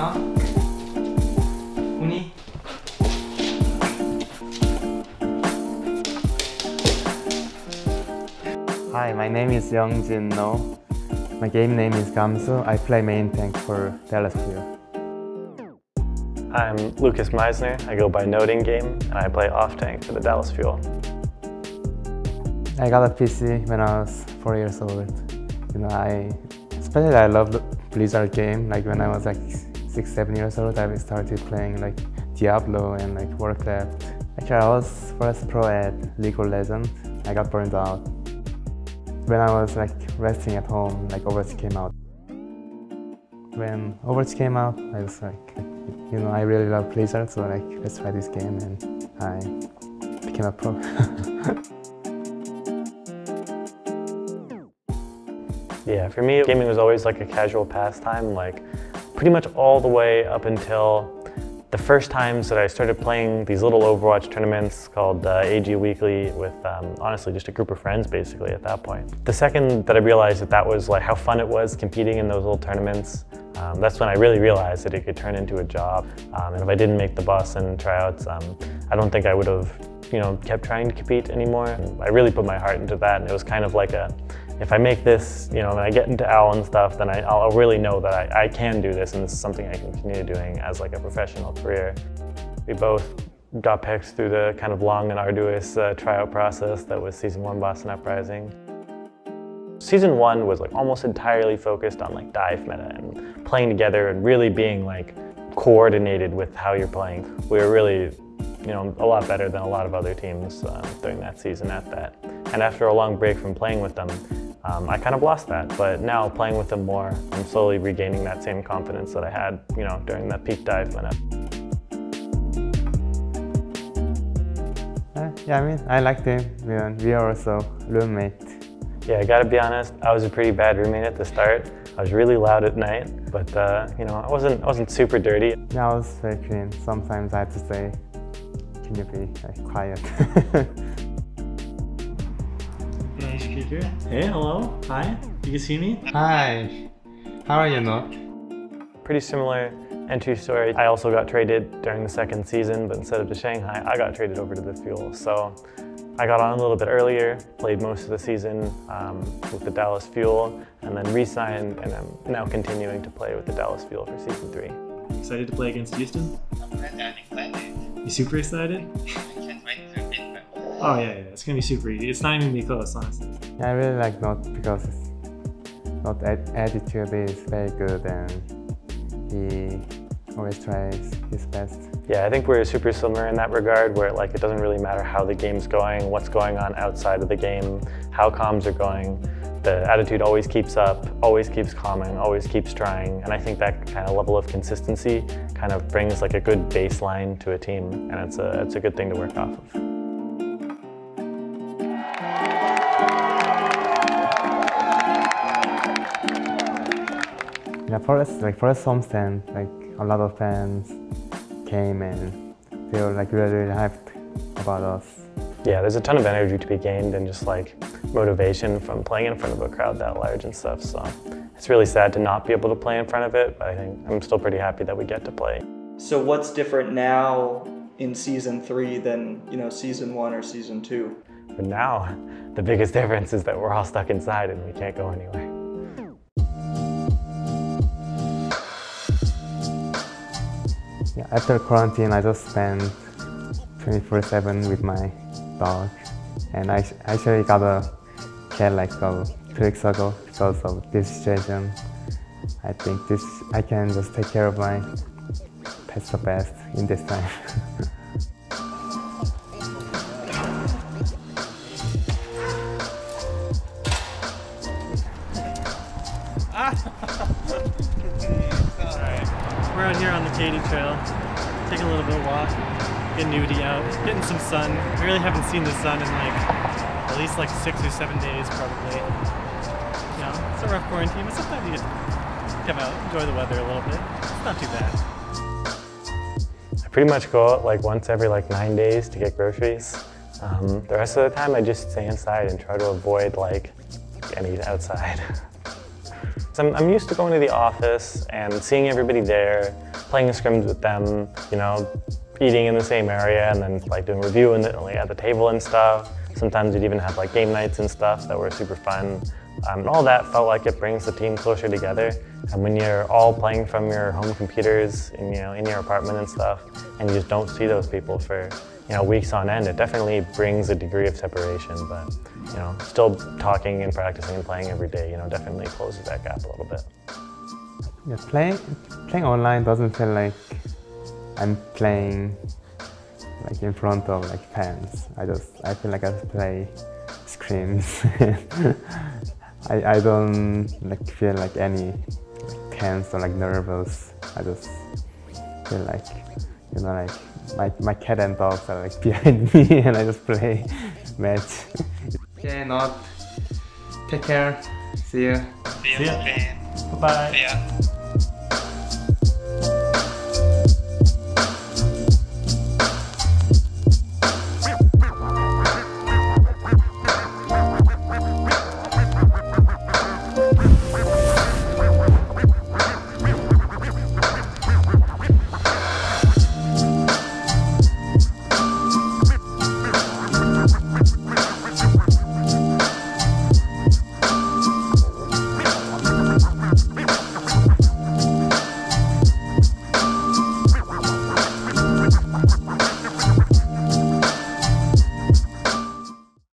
now. Uni. Hi, my name is Youngjin Noh. My game name is Gamsu. I play main tank for Dallas Fuel. I'm Lucas Meissner. I go by NotE in game, and I play off tank for the Dallas Fuel. I got a PC when I was four years old. You know, I especially I love the Blizzard game. Like when I was like six, seven years old, I started playing like Diablo and like Warcraft. Actually, I was first pro at League of Legends. I got burned out. When I was like resting at home, like Overwatch came out. When Overwatch came out, I was like, you know, I really love Blizzard, so like, let's try this game, and I became a pro. Yeah, for me, gaming was always like a casual pastime, like pretty much all the way up until the first times that I started playing these little Overwatch tournaments called uh, AG Weekly with um, honestly just a group of friends basically at that point. The second that I realized that that was like how fun it was competing in those little tournaments, um, that's when I really realized that it could turn into a job. Um, and if I didn't make the Boston tryouts, um, I don't think I would have you know, kept trying to compete anymore. And I really put my heart into that and it was kind of like a, if I make this, you know, and I get into OWL and stuff, then I, will really know that I, I can do this and this is something I can continue doing as like a professional career. We both got picked through the kind of long and arduous uh, tryout process that was season one Boston Uprising. Season one was like almost entirely focused on like dive meta and playing together and really being like coordinated with how you're playing. We were really, you know, a lot better than a lot of other teams um, during that season at that. And after a long break from playing with them, um, I kind of lost that, but now playing with them more, I'm slowly regaining that same confidence that I had, you know, during that peak dive lineup. Uh, yeah, I mean, I liked him. We are also roommates. Yeah, I gotta be honest, I was a pretty bad roommate at the start. I was really loud at night, but uh, you know, I wasn't, I wasn't super dirty. Yeah, I was very clean. Sometimes I had to say, can you be like, quiet? Nice speaker. Hey, hello. Hi. You can see me? Hi. How are you, Noah? Pretty similar entry story. I also got traded during the second season, but instead of to Shanghai, I got traded over to the Fuel. So I got on a little bit earlier, played most of the season um, with the Dallas Fuel, and then re-signed, and I'm now continuing to play with the Dallas Fuel for season three. Excited to play against Houston? I'm excited. You super excited? Oh yeah, yeah, it's gonna be super easy. It's not even gonna be close, honestly. Yeah, I really like NotE because NotE attitude is very good and he always tries his best. Yeah, I think we're super similar in that regard where like it doesn't really matter how the game's going, what's going on outside of the game, how comms are going. The attitude always keeps up, always keeps calming, always keeps trying. And I think that kind of level of consistency kind of brings like a good baseline to a team and it's a, it's a good thing to work off of. Yeah, for us, like for us homestand, like a lot of fans came and feel like really, really hyped about us. Yeah, there's a ton of energy to be gained and just like motivation from playing in front of a crowd that large and stuff. So it's really sad to not be able to play in front of it, but I think I'm still pretty happy that we get to play. So what's different now in season three than you know season one or season two? But now, the biggest difference is that we're all stuck inside and we can't go anywhere. Yeah, after quarantine, I just spent 24/7 with my dog, and I actually got a cat like uh, two weeks ago because of this situation. I think this I can just take care of my pets the best in this time. We're out here on the Katy Trail, taking a little bit of walk, getting nudie out, getting some sun. We really haven't seen the sun in like at least like six or seven days probably. You know, it's a rough quarantine, but sometimes you just come out, enjoy the weather a little bit. It's not too bad. I pretty much go out like once every like nine days to get groceries. Um, the rest of the time I just stay inside and try to avoid like any outside. I'm, I'm, used to going to the office and seeing everybody there, playing scrims with them, you know, eating in the same area and then like doing review and like, at the table and stuff. Sometimes you'd even have like game nights and stuff that were super fun. Um, and all that felt like it brings the team closer together. And when you're all playing from your home computers, in, you know, in your apartment and stuff, and you just don't see those people for you know weeks on end, it definitely brings a degree of separation. But you know, still talking and practicing and playing every day, you know, definitely closes that gap a little bit. Yeah, playing playing online doesn't feel like I'm playing like in front of like fans. I just I feel like I play screens. I I don't like feel like any tense or like nervous. I just feel like you know like my my cat and dogs are like behind me and I just play match. okay, not. Take care. See you. See See ya. ya. Bye bye. Yeah.